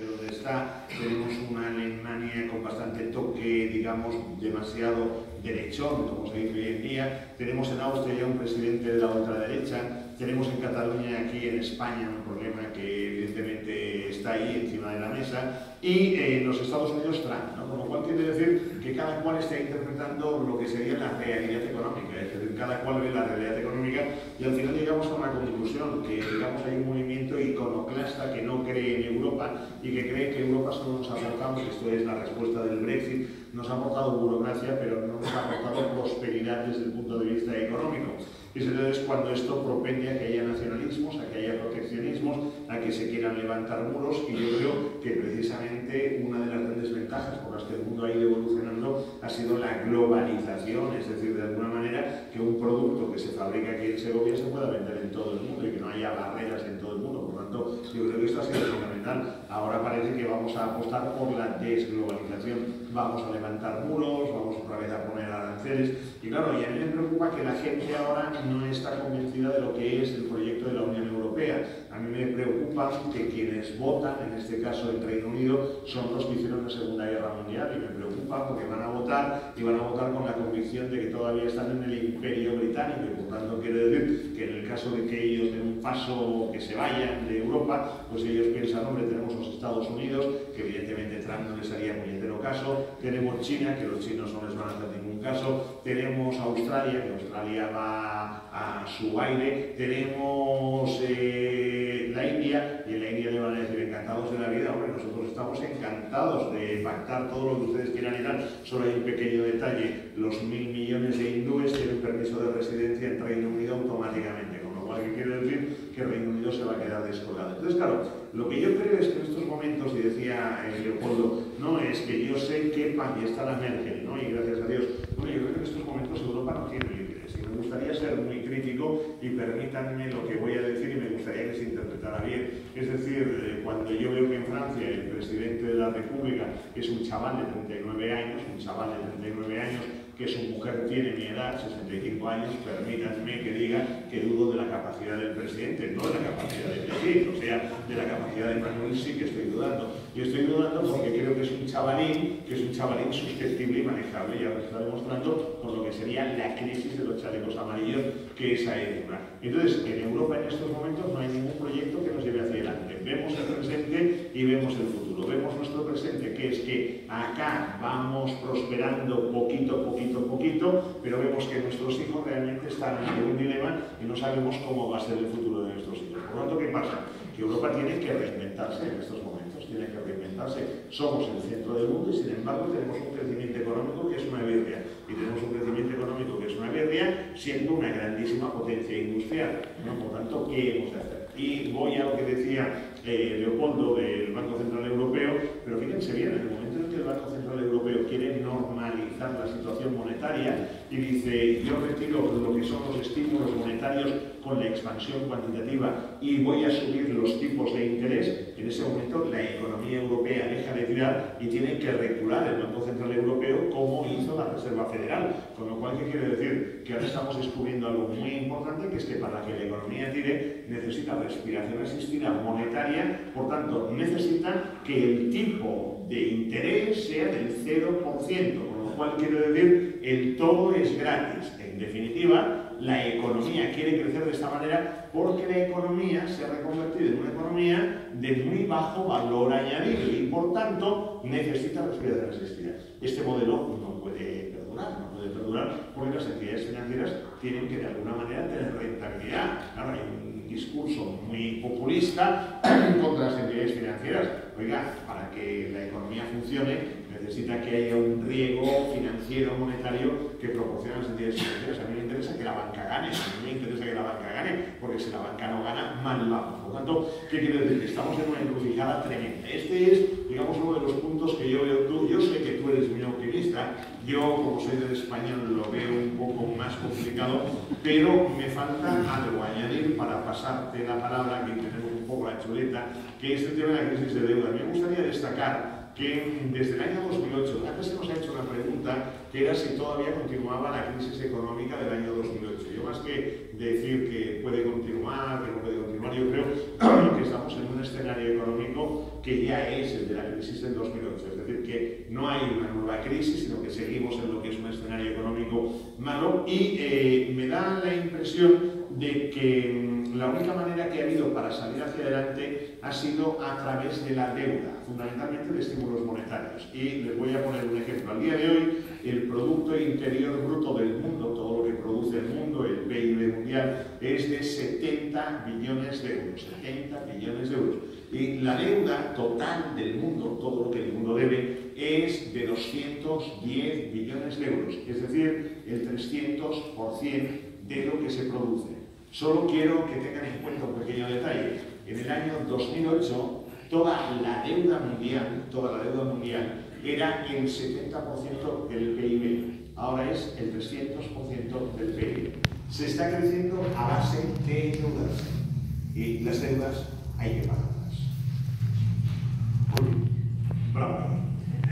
donde está, tenemos una Alemania con bastante toque, digamos, demasiado derechón, como se dice hoy en día, tenemos en Austria ya un presidente de la ultraderecha, tenemos en Cataluña, aquí en España, un problema que evidentemente está ahí encima de la mesa, y eh, en los Estados Unidos Trump, ¿no? con lo cual quiere decir que cada cual está interpretando lo que sería la realidad económica, es decir, cada cual ve la realidad económica y al final llegamos a una conclusión, que digamos hay un movimiento iconoclasta que no cree en Europa y que cree que Europa solo nos ha aportado, esto es la respuesta del Brexit, nos ha aportado burocracia, pero no nos ha aportado prosperidad desde el punto de vista económico. Y entonces cuando esto propende a que haya nacionalismos, a que haya proteccionismos, a que se quieran levantar muros, y yo creo que precisamente una de las grandes ventajas por las que el mundo ha ido evolucionando ha sido la globalización, es decir, de alguna manera que un producto que se fabrica aquí en Segovia se pueda vender en todo el mundo y que no haya barreras en todo el mundo. Por tanto, yo creo que esto ha sido fundamental. Ahora parece que vamos a apostar por la desglobalización. Vamos a levantar muros, vamos otra vez a poner aranceles. Y claro, y a mí me preocupa que la gente ahora no está convencida de lo que es el proyecto de la Unión Europea. A mí me preocupa que quienes votan, en este caso el Reino Unido, son los que hicieron la Segunda Guerra Mundial y me preocupa porque van a votar y van a votar con la convicción de que todavía están en el imperio británico y por tanto quiere decir que en el caso de que ellos den un paso, que se vayan de Europa, pues ellos piensan, hombre, tenemos los Estados Unidos, que evidentemente Trump no les haría muy entero caso, tenemos China, que los chinos no les van a hacer ningún caso, tenemos Australia, que Australia va a su aire, tenemos eh, la India, y en la India le van a decir encantados de la vida, hombre, nosotros estamos encantados de pactar todo lo que ustedes quieran tal, solo hay un pequeño detalle, los mil millones de hindúes tienen permiso de residencia en Reino Unido automáticamente, con lo cual ¿qué quiere decir que Reino Unido se va a quedar descolgado. Entonces, claro, lo que yo creo es que en estos momentos, y decía eh, Leopoldo, no es que yo sé que y está la Merkel, ¿no? y gracias a Dios, bueno, yo creo que en estos momentos Europa no tiene líderes, y me gustaría ser muy crítico y permítanme lo que voy a decir y me gustaría que se interpretara bien. Es decir, eh, cuando yo veo que en Francia el presidente de la República es un chaval de 39 años, un chaval de 39 años, que su mujer tiene mi edad, 65 años, permítanme que diga que dudo de la capacidad del presidente, no de la capacidad de decir, o sea, de la capacidad de Manuel sí que estoy dudando. Yo estoy dudando porque creo que es un chavalín, que es un chavalín susceptible y manejable, ya lo está demostrando por lo que sería la crisis de los chalecos amarillos, que es una. Entonces, en Europa en estos momentos no hay ningún proyecto que nos lleve hacia adelante. Vemos el presente y vemos el futuro. Vemos nuestro presente, que es que acá vamos prosperando poquito pero vemos que nuestros hijos realmente están en un dilema y no sabemos cómo va a ser el futuro de nuestros hijos. Por lo tanto, ¿qué pasa? Que Europa tiene que reinventarse en estos momentos, tiene que reinventarse. Somos el centro del mundo y sin embargo tenemos un crecimiento económico que es una birria y tenemos un crecimiento económico que es una birria siendo una grandísima potencia industrial. Por lo tanto, ¿qué hemos de hacer? Y voy a lo que decía eh, Leopoldo del Banco Central Europeo, pero fíjense bien, en el momento en que el Banco Central Europeo quiere normalizar la situación monetaria y dice, yo retiro lo que son los estímulos monetarios con la expansión cuantitativa y voy a subir los tipos de interés, en ese momento la economía europea deja de tirar y tiene que recular el Banco Central Europeo como hizo la Reserva Federal. Con lo cual, ¿qué quiere decir? Que ahora estamos descubriendo algo muy importante, que es que para que la economía tire necesita respiración asistida monetaria, por tanto, necesita que el tipo de interés sea del 0%, con cual quiere decir el todo es gratis. En definitiva, la economía quiere crecer de esta manera porque la economía se ha reconvertido en una economía de muy bajo valor añadido y por tanto necesita respiración asistida. Este modelo no puede perdurar, no puede perdurar porque las entidades financieras tienen que de alguna manera tener rentabilidad. Claro, hay un discurso muy populista contra las entidades financieras. Oiga, para que la economía funcione necesita que haya un riego financiero, monetario que proporcione las entidades financieras. A mí me interesa que la banca gane, a mí me interesa que la banca gane, porque si la banca no gana, mal vamos. Por lo tanto, ¿qué quiero decir? Estamos en una encrucijada tremenda. Este es, digamos, uno de los puntos que yo veo tú. Yo sé que tú eres muy optimista, yo, como soy del español, lo veo un poco más complicado, pero me falta algo añadir para pasarte la palabra, que tenemos un poco la chuleta, que es el tema de la crisis de deuda. Me gustaría destacar que desde el año 2008, antes se nos ha hecho una pregunta que era si todavía continuaba la crisis económica del año 2008. Yo más que decir que puede continuar, que no puede continuar, yo creo que estamos en un escenario económico que ya es el de la crisis del 2008. Es decir, que no hay una nueva crisis, sino que seguimos en lo que es un escenario económico malo y eh, me da la impresión de que la única manera que ha habido para salir hacia adelante ha sido a través de la deuda, fundamentalmente de estímulos monetarios. Y les voy a poner un ejemplo. Al día de hoy, el Producto Interior Bruto del mundo, todo lo que produce el mundo, el PIB mundial, es de 70 billones de euros. 70 billones de euros. Y la deuda total del mundo, todo lo que el mundo debe, es de 210 billones de euros, es decir, el 300% de lo que se produce. Solo quiero que tengan en cuenta un pequeño detalle. En el año 2008, toda la deuda mundial, toda la deuda mundial era el 70% del PIB. Ahora es el 300% del PIB. Se está creciendo a base de deudas. Y las deudas hay que pagar.